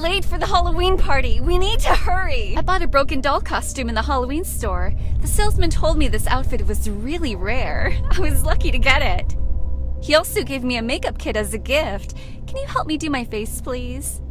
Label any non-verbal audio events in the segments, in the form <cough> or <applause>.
late for the Halloween party. We need to hurry. I bought a broken doll costume in the Halloween store. The salesman told me this outfit was really rare. <laughs> I was lucky to get it. He also gave me a makeup kit as a gift. Can you help me do my face, please?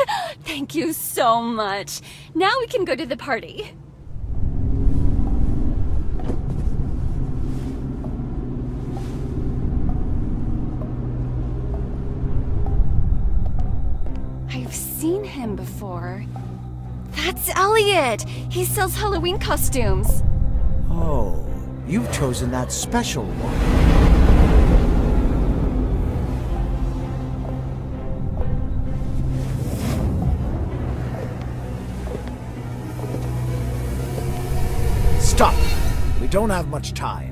<laughs> Thank you so much. Now we can go to the party. I've seen him before. That's Elliot! He sells Halloween costumes. Oh, you've chosen that special one. Don't have much time.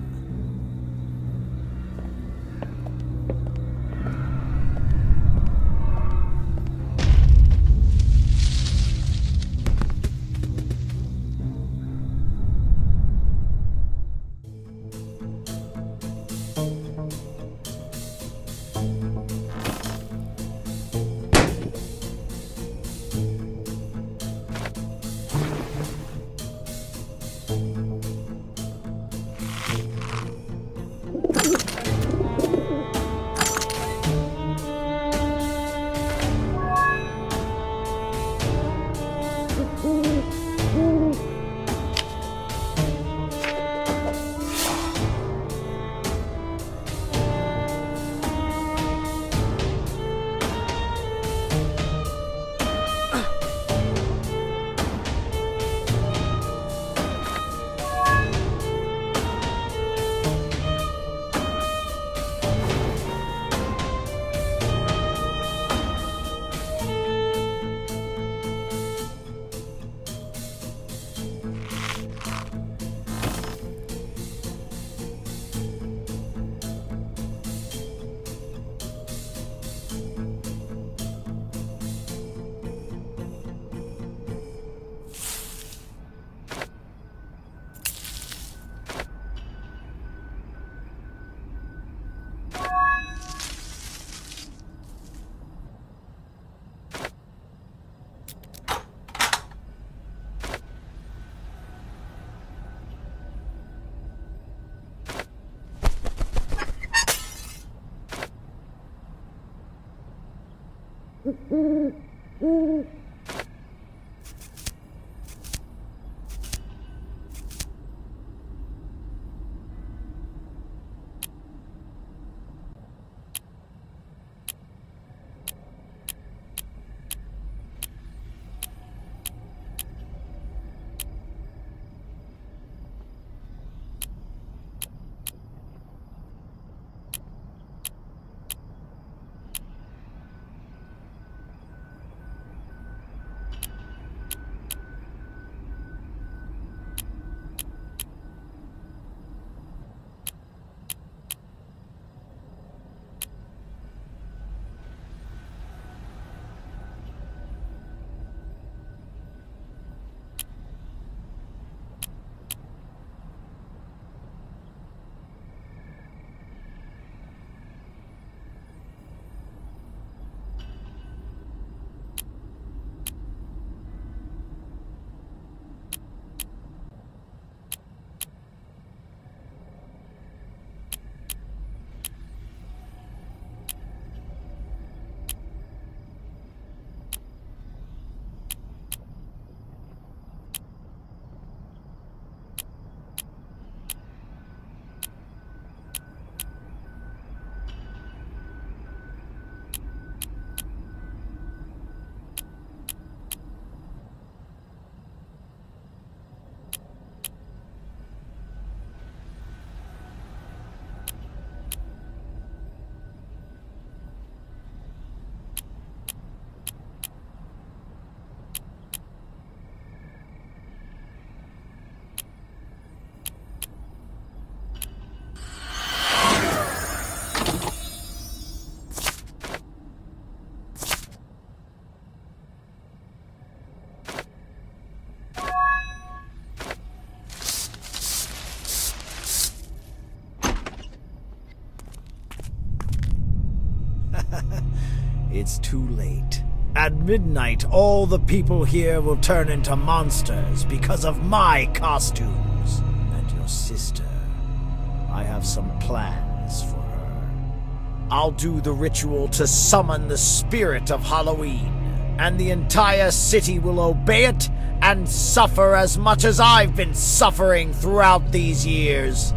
Mm-hmm. <laughs> It's too late. At midnight, all the people here will turn into monsters because of my costumes. And your sister. I have some plans for her. I'll do the ritual to summon the spirit of Halloween, and the entire city will obey it and suffer as much as I've been suffering throughout these years.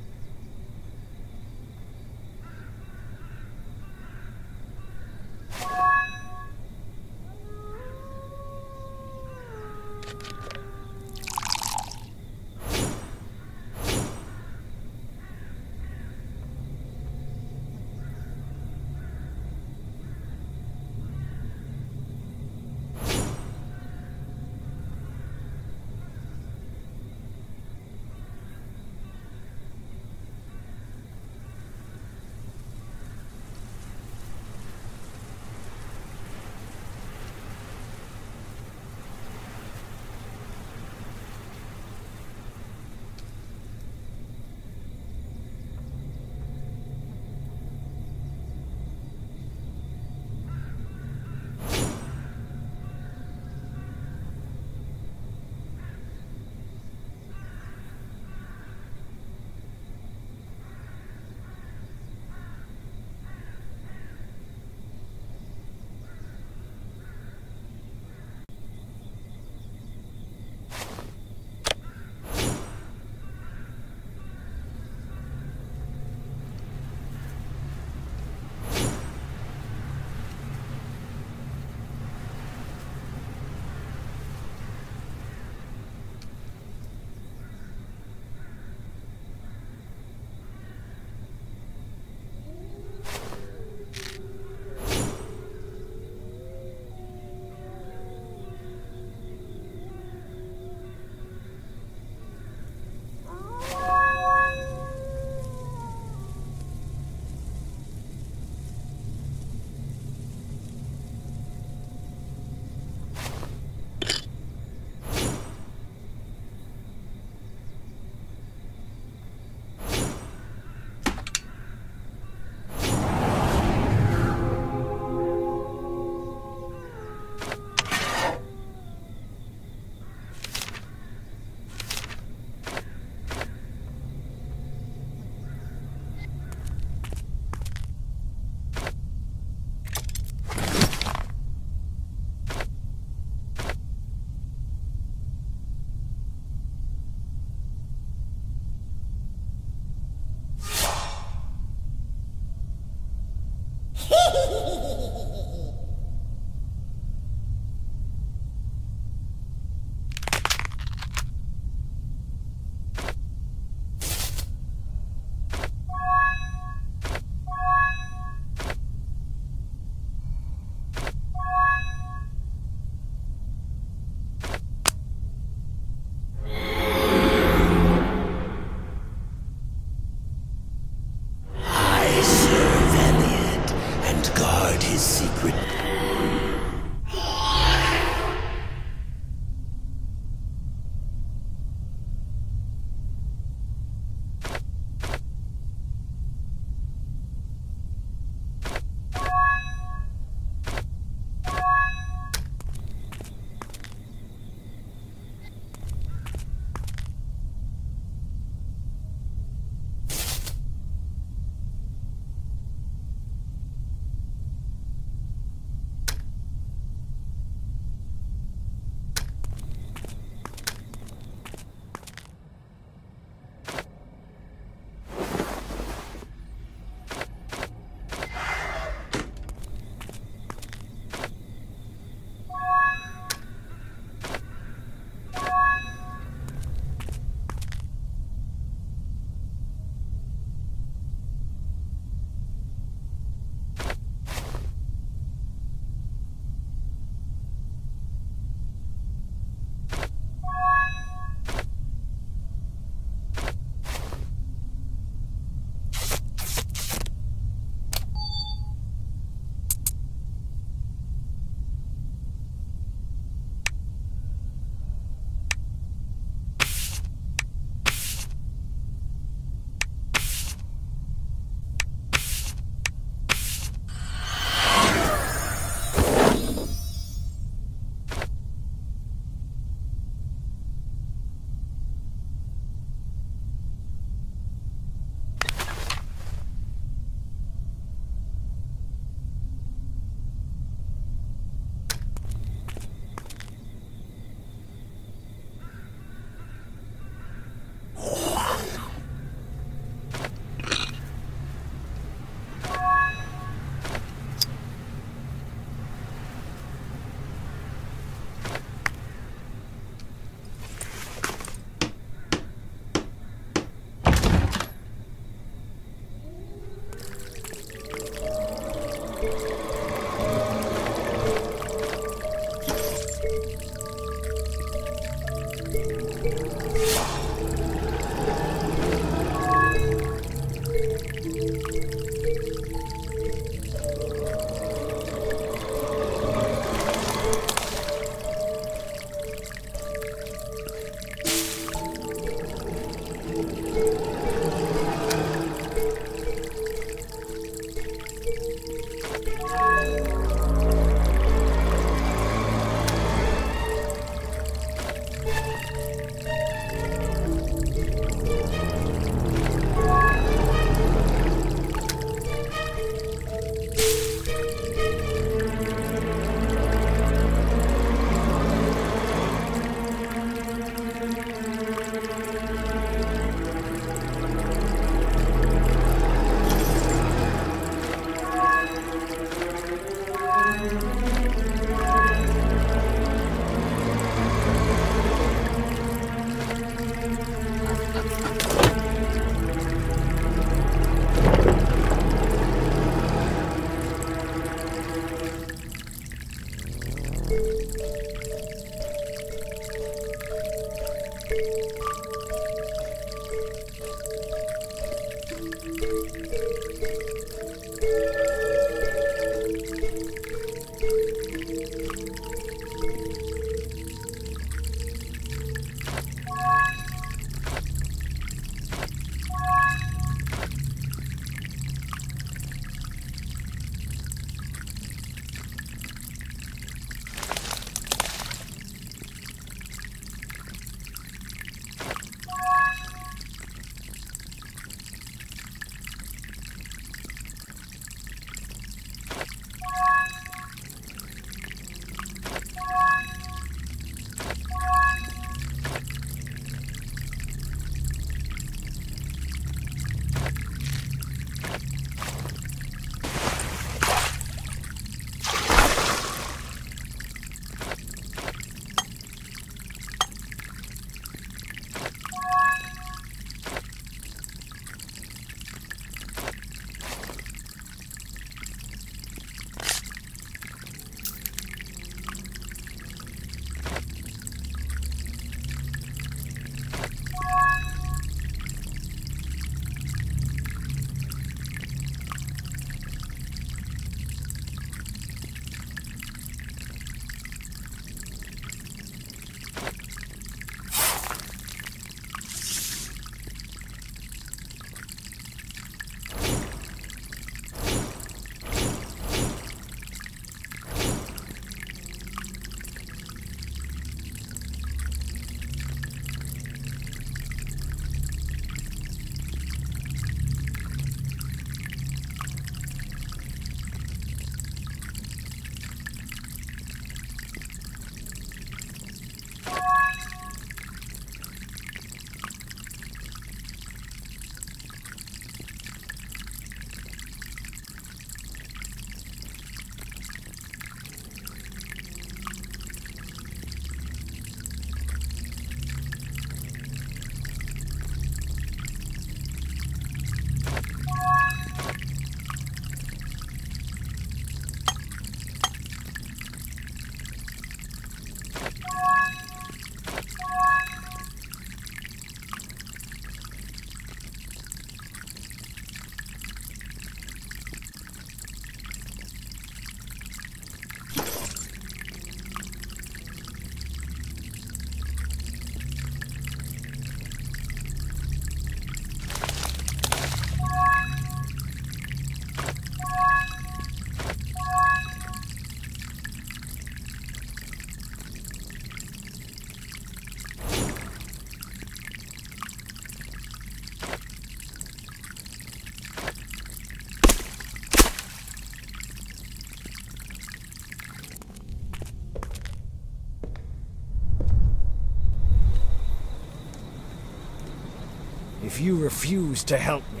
If you refuse to help me,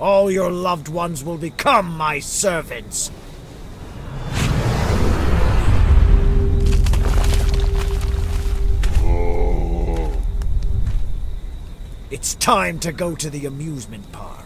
all your loved ones will become my servants. It's time to go to the amusement park.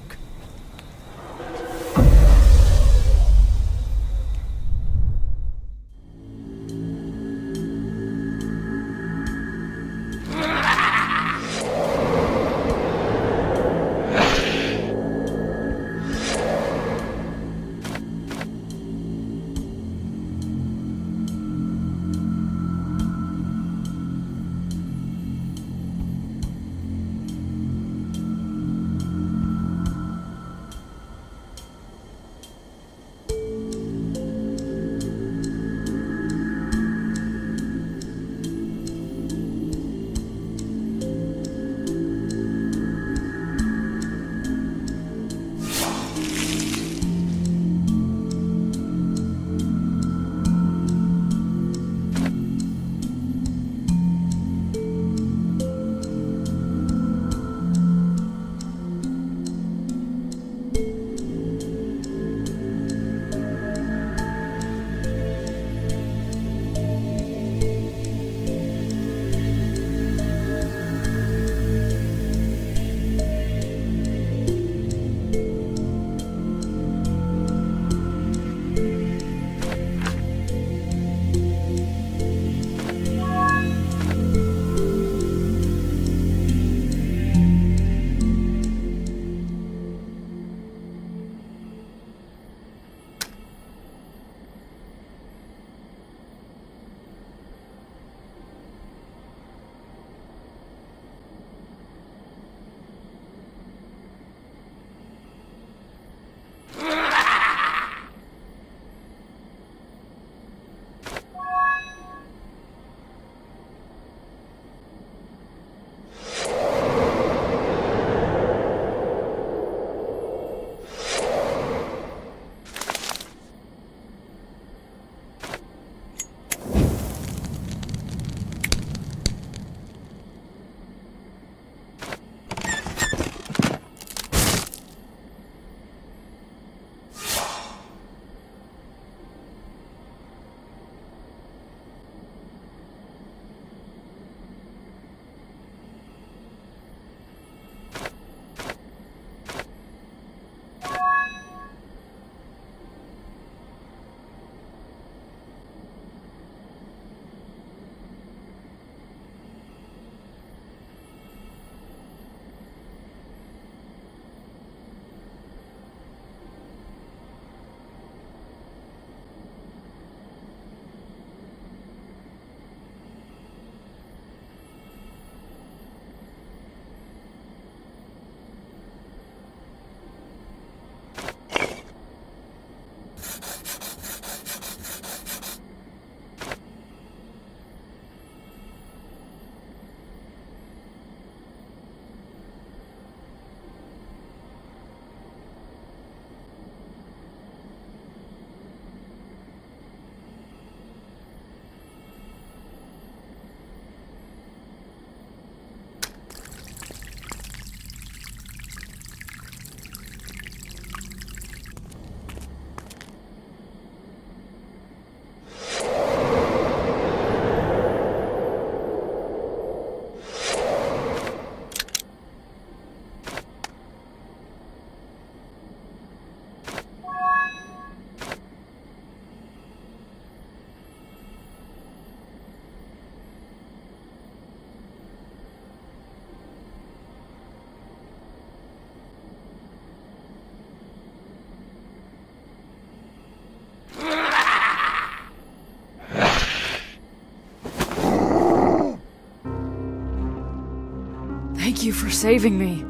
You for saving me.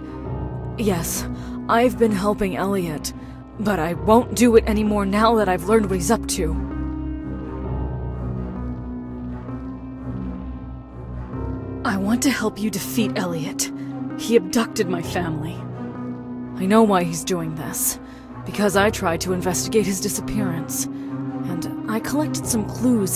Yes, I've been helping Elliot, but I won't do it anymore now that I've learned what he's up to. I want to help you defeat Elliot. He abducted my family. I know why he's doing this. Because I tried to investigate his disappearance. And I collected some clues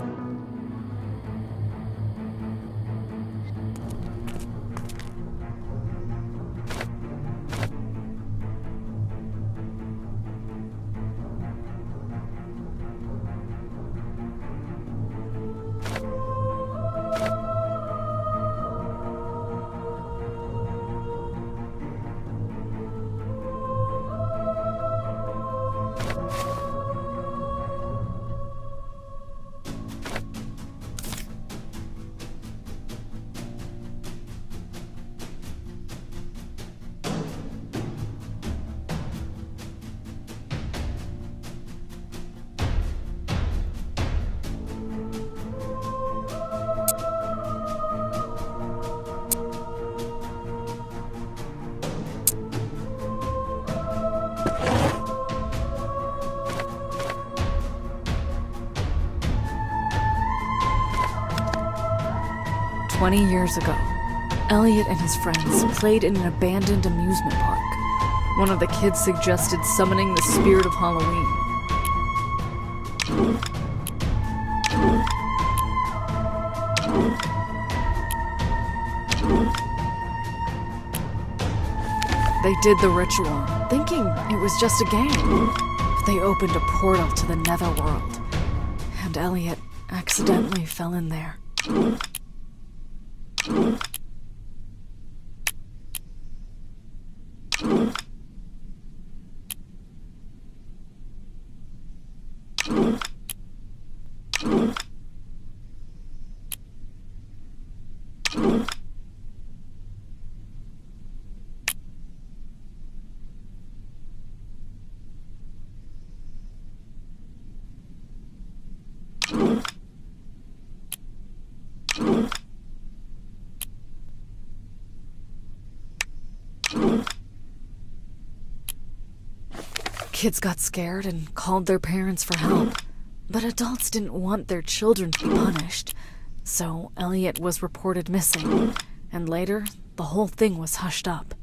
Twenty years ago, Elliot and his friends played in an abandoned amusement park. One of the kids suggested summoning the spirit of Halloween. They did the ritual, thinking it was just a game. But they opened a portal to the netherworld, and Elliot accidentally fell in there. Kids got scared and called their parents for help. But adults didn't want their children to be punished. So Elliot was reported missing. And later, the whole thing was hushed up.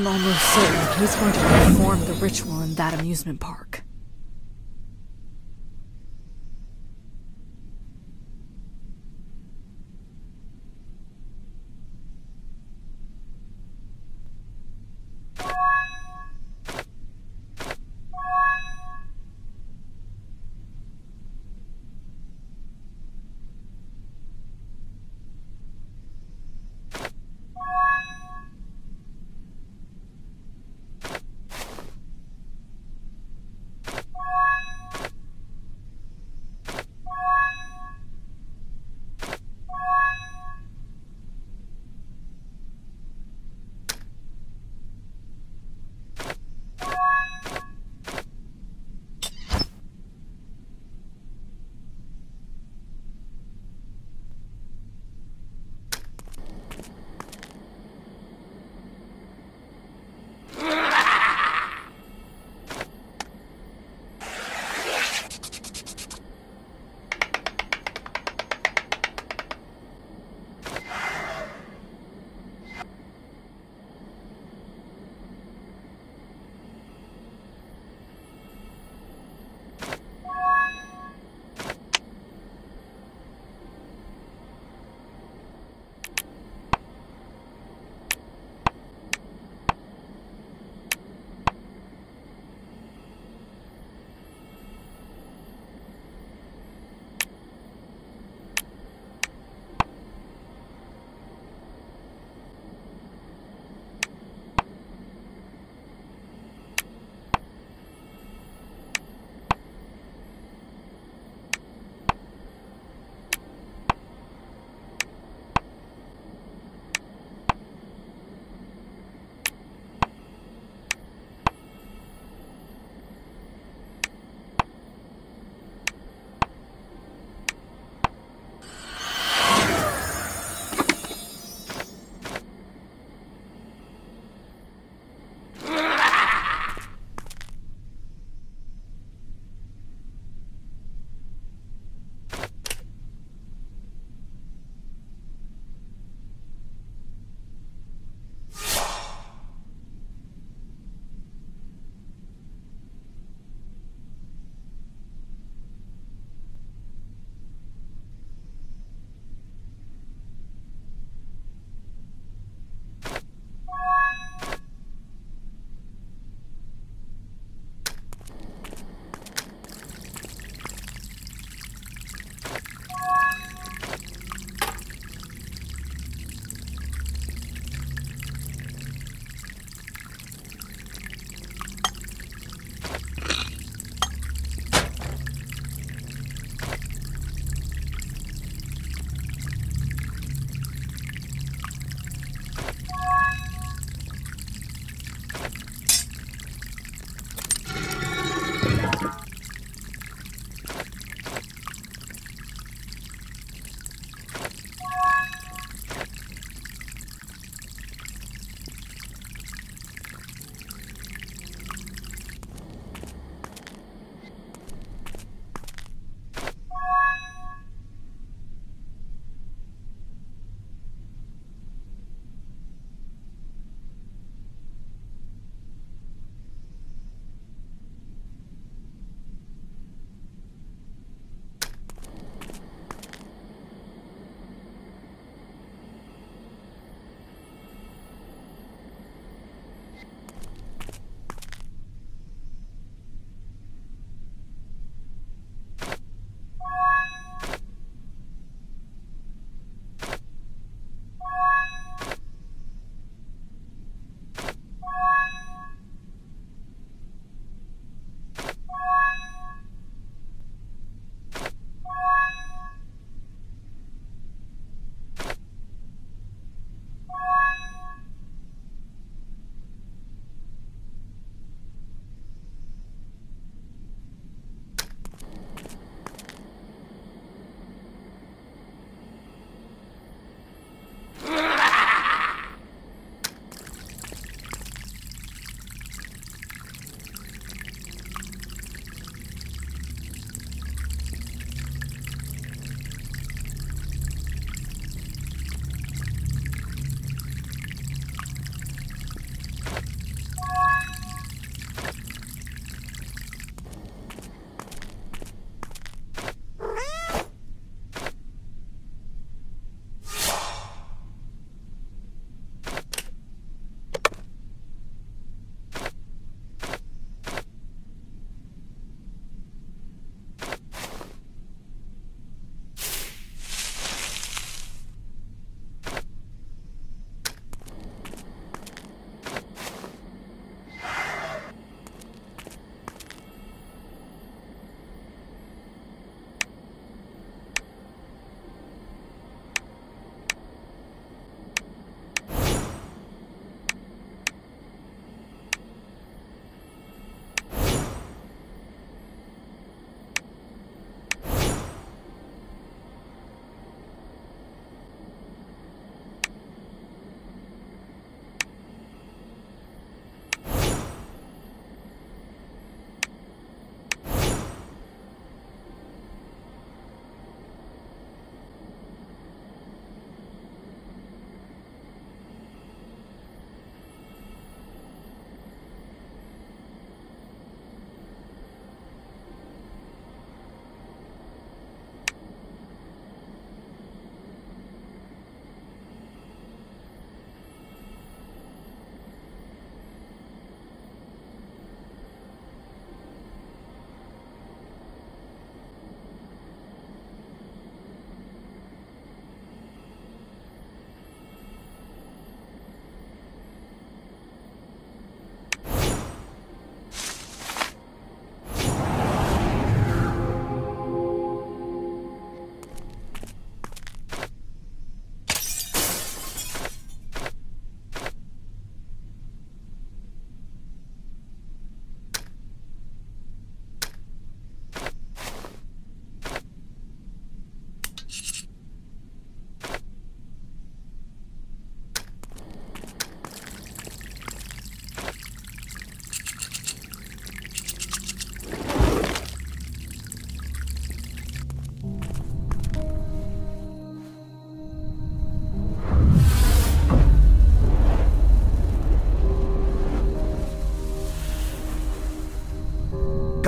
I'm almost certain he's going to perform the ritual in that amusement park.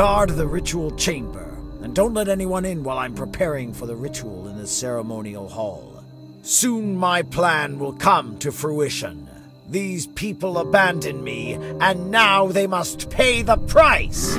Guard the ritual chamber, and don't let anyone in while I'm preparing for the ritual in the ceremonial hall. Soon my plan will come to fruition. These people abandoned me, and now they must pay the price!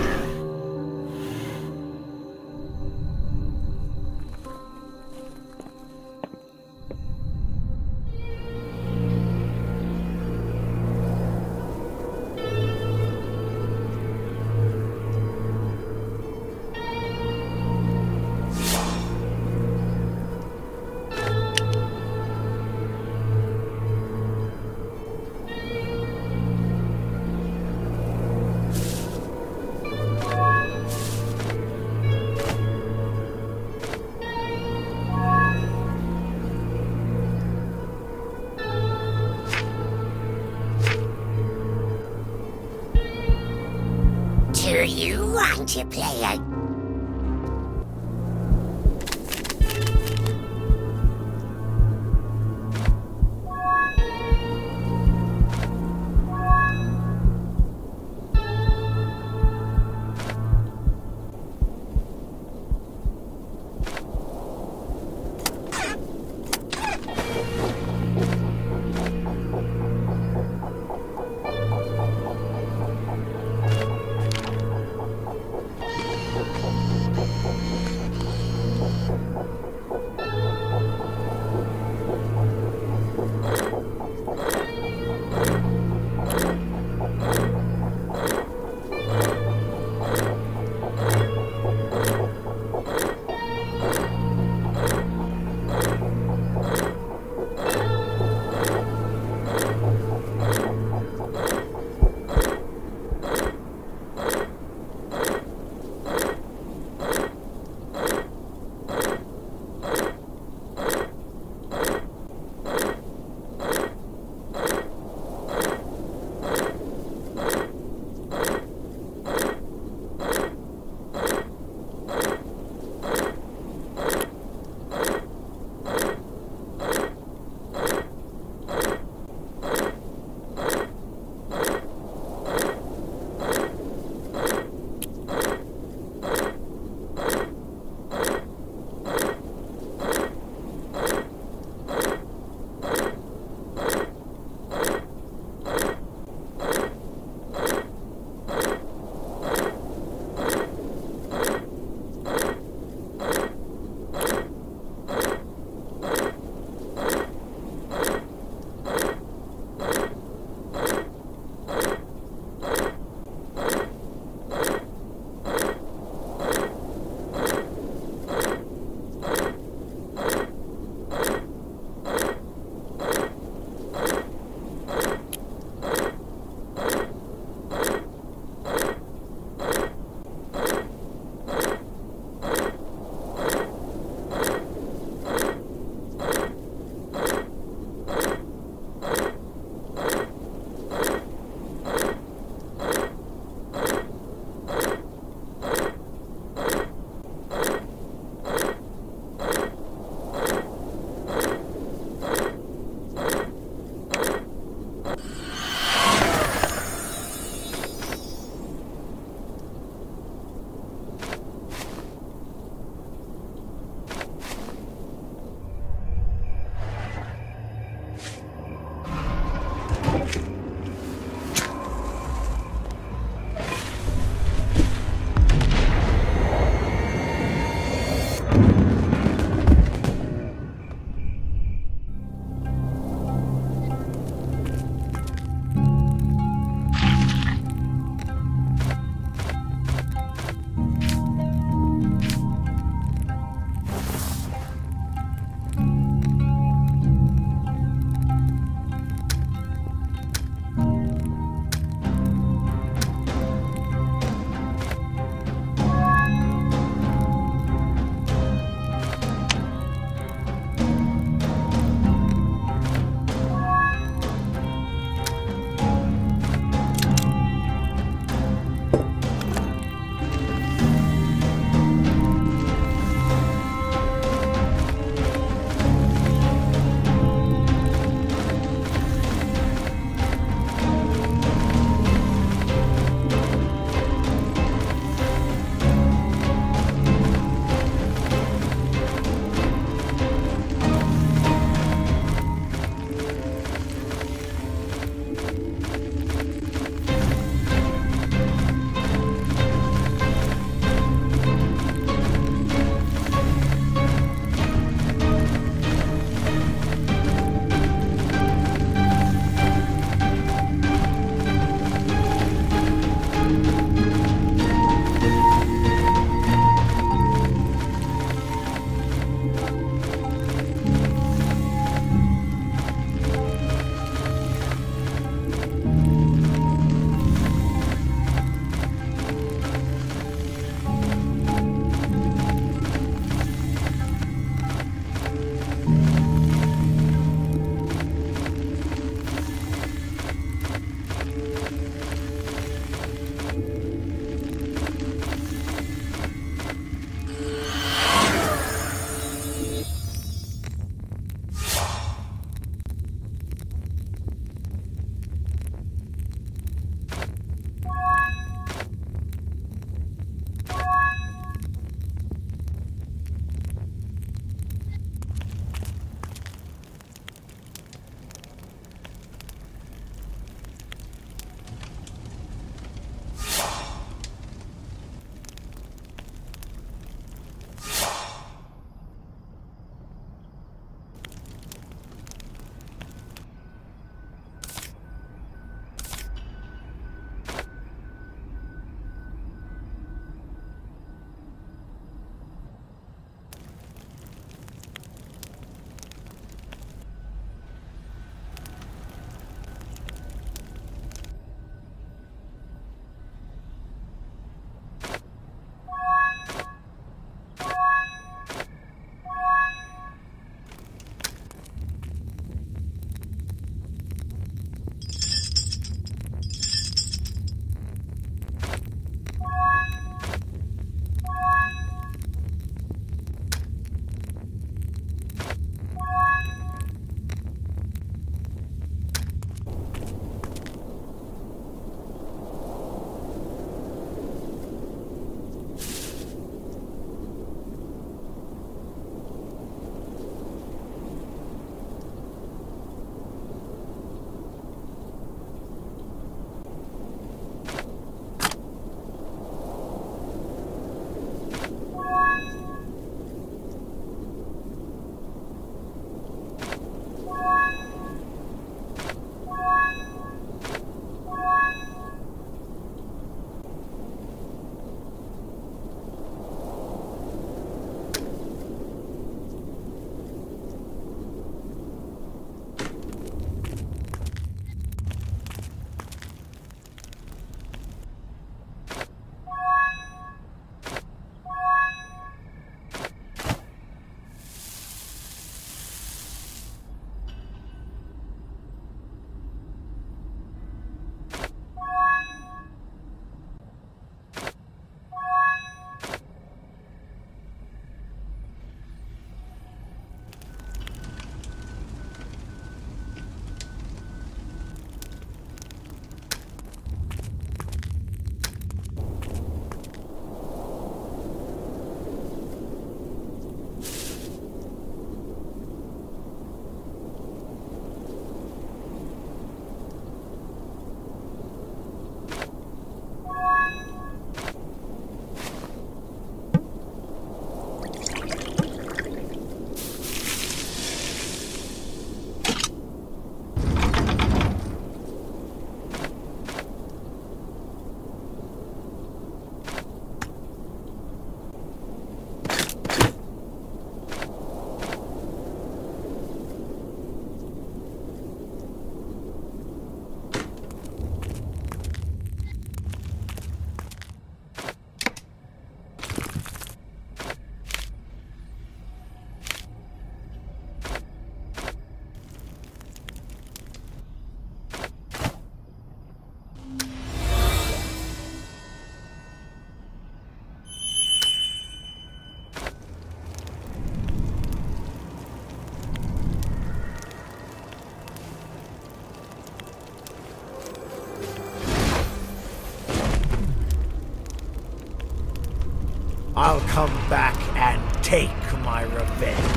Take my revenge.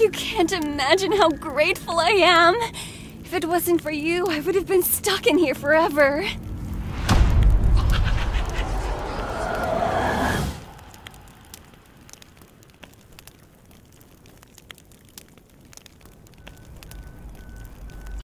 You can't imagine how grateful I am. If it wasn't for you, I would have been stuck in here forever.